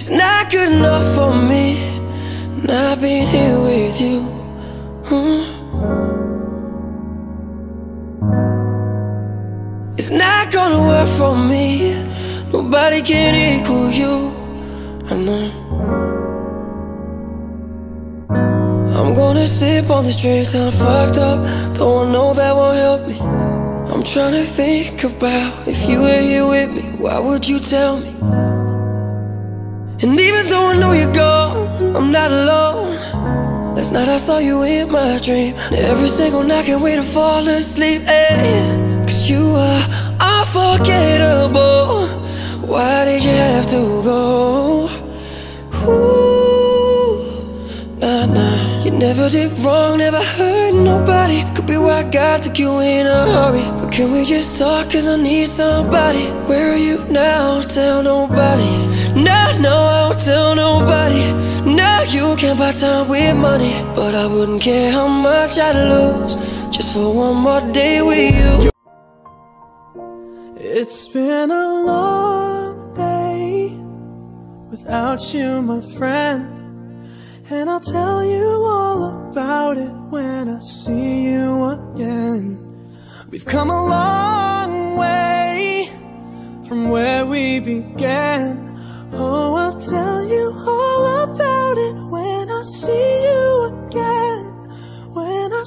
It's not good enough for me Not being here with you. Hmm. It's not gonna work for me. Nobody can equal you. I know. I'm gonna sip on this drink till I'm fucked up. Though I know that won't help me. I'm trying to think about if you were here with me Why would you tell me? And even though I know you're gone I'm not alone. Last night I saw you in my dream. Every single night can't wait to fall asleep. Hey, Cause you are unforgettable. Why did you have to go? Ooh, nah, nah. You never did wrong, never hurt nobody. Could be why God took you in a hurry. But can we just talk cause I need somebody? Where are you now? Tell nobody No, no, I won't tell nobody. No, you can't buy time with money. But I wouldn't care how much I'd lose Just for one more day with you. It's been a long day Without you, my friend. And I'll tell you all about it when I see you again. We've come a long way from where we began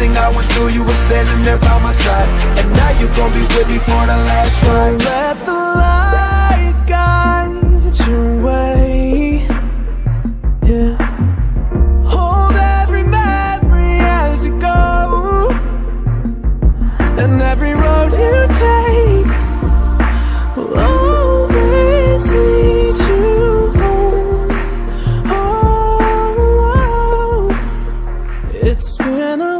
Everything I went through, you were standing there by my side. And now you gon' be with me for the last ride. Let the light guide your way. Yeah. Hold every memory as you go. And every road you take Will always lead you home. Oh, oh, oh. it's been a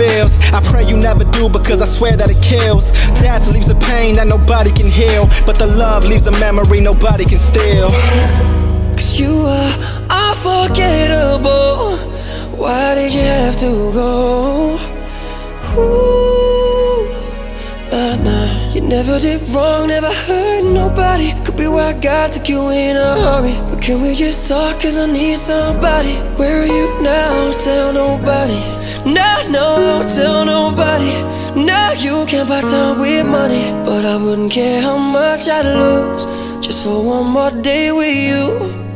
feels. I pray you never do because I swear that it kills. Death leaves a pain that nobody can heal, but the love leaves a memory nobody can steal. Cause you are unforgettable. Why did you have to go? Ooh, nah, nah. You never did wrong, never hurt nobody. Could be why God took you in a hurry. But can we just talk cause I need somebody Where are you now? Tell nobody No, no, tell nobody. No, you can't buy time with money. But I wouldn't care how much I'd lose Just for one more day with you